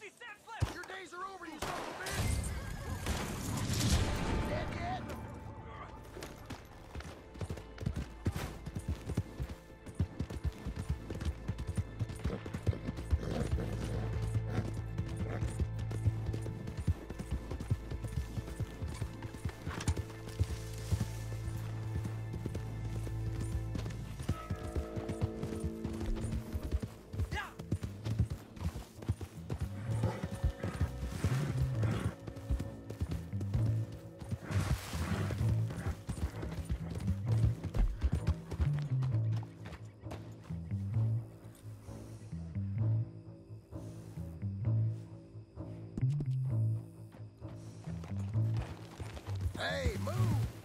60 seconds left! Your days are over, you son of a bitch! Hey, move!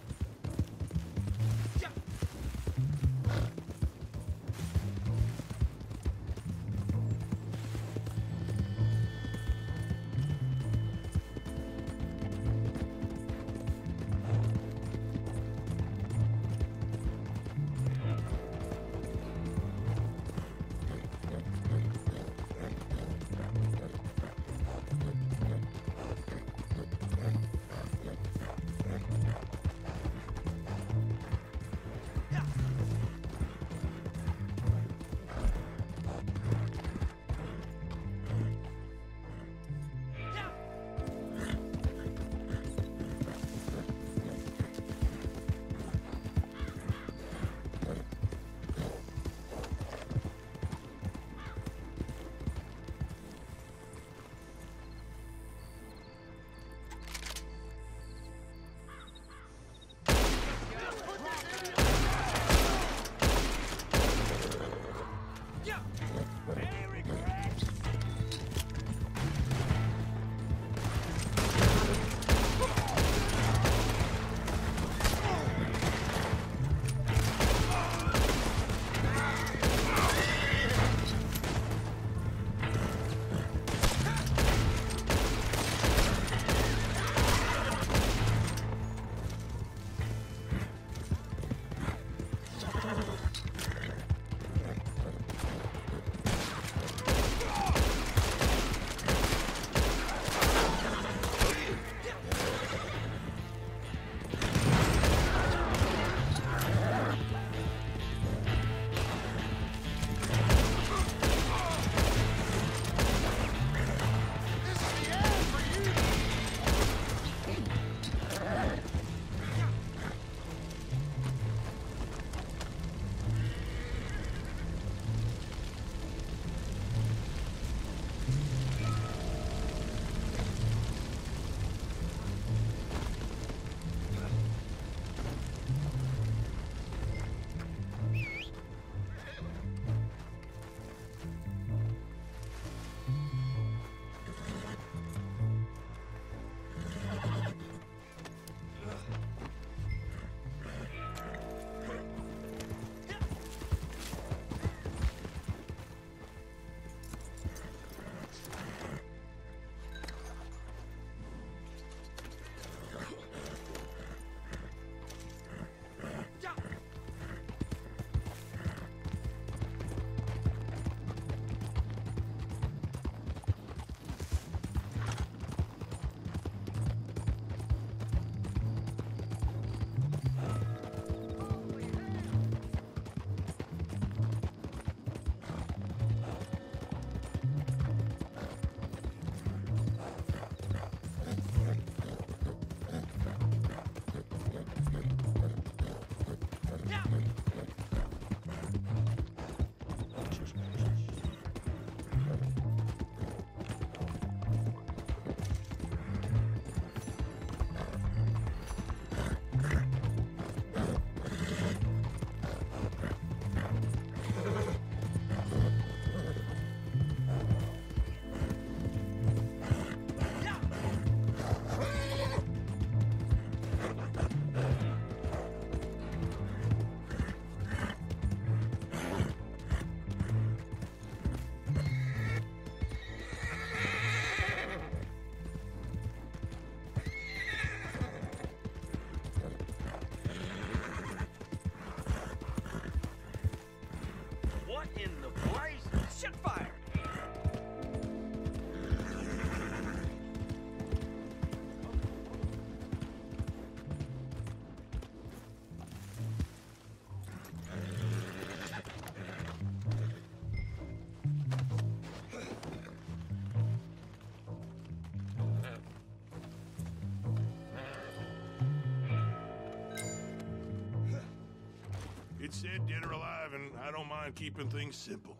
Said, dead or alive, and I don't mind keeping things simple.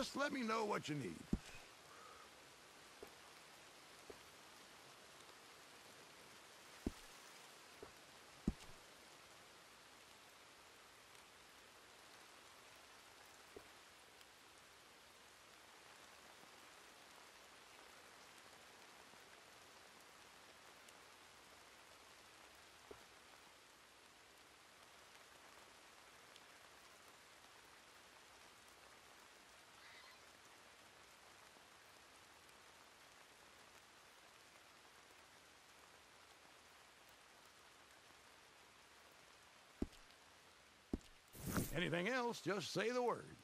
Just let me know what you need. Anything else, just say the word.